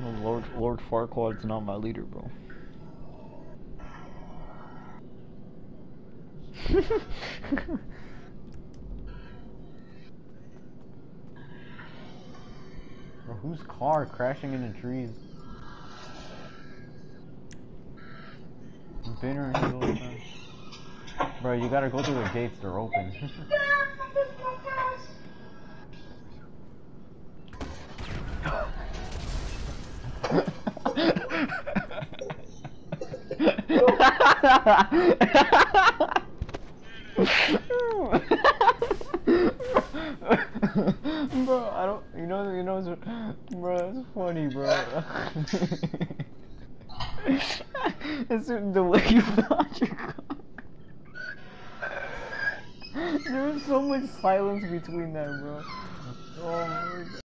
No, Lord Lord Farquaad's not my leader, bro. Bro, whose car crashing into trees? The whole. Bro, you gotta go through the gates, they're open. bro, I don't, you know, you know, bro, that's funny, bro. it's the way you thought your car. So much silence between them, bro. Oh my god.